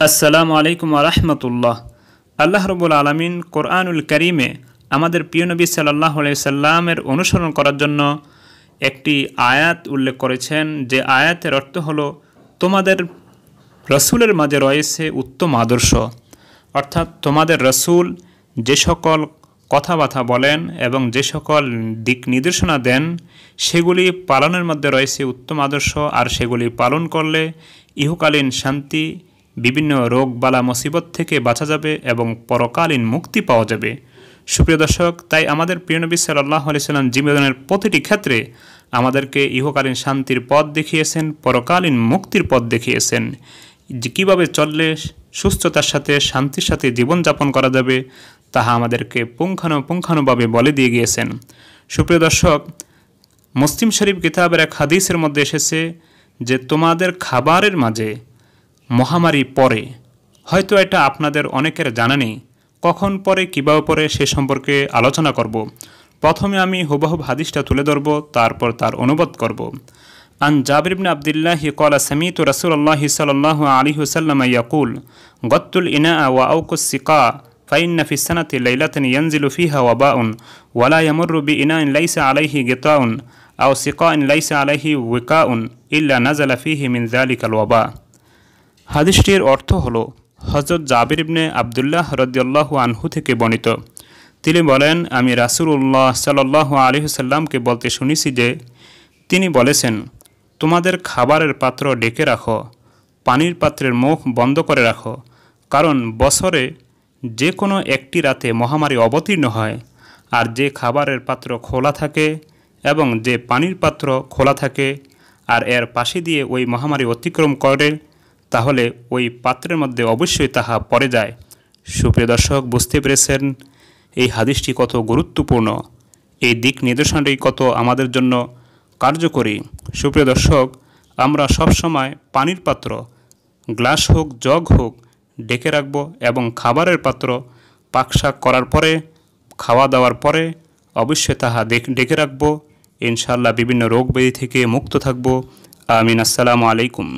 আসসালামু আলাইকুম রহমতুল্লাহ। আল্লাহ রবুল আলমিন কোরআনুল করিমে আমাদের প্রিয় নবী সাল্লাহ সাল্লামের অনুসরণ করার জন্য একটি আয়াত উল্লেখ করেছেন। যে আয়াতের অর্থ হলো, তোমাদের রসুলের মাঝে রয়েছে উত্তম আদর্শ। অর্থাৎ তোমাদের রসুল যে সকল কথাবার্তা বলেন এবং যে সকল দিক নির্দেশনা দেন, সেগুলি পালনের মধ্যে রয়েছে উত্তম আদর্শ। আর সেগুলি পালন করলে ইহকালীন শান্তি বিভিন্ন রোগ বালা মুসিবত থেকে বাঁচা যাবে এবং পরকালীন মুক্তি পাওয়া যাবে। সুপ্রিয় দর্শক, তাই আমাদের প্রিয়নবী সাল্লাহ আলিয়াল্লাম জীবনের প্রতিটি ক্ষেত্রে আমাদেরকে ইহকালীন শান্তির পথ দেখিয়েছেন, পরকালীন মুক্তির পথ দেখিয়েছেন। যে কীভাবে চললে সুস্থতার সাথে, শান্তির সাথে জীবনযাপন করা যাবে, তাহা আমাদেরকে পুঙ্খানুপুঙ্খানুভাবে বলে দিয়ে গিয়েছেন। সুপ্রিয় দর্শক, মুসলিম শরীফ কিতাবের এক হাদিসের মধ্যে এসেছে যে তোমাদের খাবারের মাঝে মহামারী পরে হয়তো এটা আপনাদের অনেকের জানা নেই কখন পরে কীভাবে পরে সে সম্পর্কে আলোচনা করব প্রথমে আমি হুবাহুব হাদিসটা তুলে ধরব তারপর তার অনুবাদ করব আন জাবির ইবনে আবদুল্লাহ কলা সামিত রাসূলুল্লাহ সাল্লাল্লাহু আলাইহি ওয়াসাল্লাম ইয়াকুল গত্তুল ইনা ওয়া আউকুস সিকা فإن في السنة ليلة ينزل فيها وباء ولا يمر بإناء ليس عليه غطاء أو سقاء ليس عليه وكاء إلا نزل فيه من ذلك الوباء হাদিসটির অর্থ হলো হজরত জাবির ইবনে আবদুল্লাহ রদিয়াল্লাহ আনহু থেকে বর্ণিত। তিনি বলেন, আমি রাসুল্লাহ সাল্লাহ আলহিসাল্লামকে বলতে শুনেছি যে, তিনি বলেছেন, তোমাদের খাবারের পাত্র ডেকে রাখো, পানির পাত্রের মুখ বন্ধ করে রাখো, কারণ বছরে যে কোনো একটি রাতে মহামারী অবতীর্ণ হয়, আর যে খাবারের পাত্র খোলা থাকে এবং যে পানির পাত্র খোলা থাকে, আর এর পাশে দিয়ে ওই মহামারী অতিক্রম করে তাহলে ওই পাত্রের মধ্যে অবশ্যই তাহা পড়ে যায়। সুপ্রিয় দর্শক, বুঝতে পেরেছেন? এই হাদিসটি কত গুরুত্বপূর্ণ। এই দিক নির্দেশনাটি কত আমাদের জন্য কার্যকরী। সুপ্রিয় দর্শক, আমরা সবসময় পানির পাত্র, গ্লাস হোক, জগ হোক ডেকে রাখব এবং খাবারের পাত্র পাকশাক করার পরে, খাওয়া দাওয়ার পরে অবশ্যই তাহা ডেকে রাখব। ইনশাল্লাহ বিভিন্ন রোগ ব্যাধি থেকে মুক্ত থাকব। আমিন। আসসালামু আলাইকুম।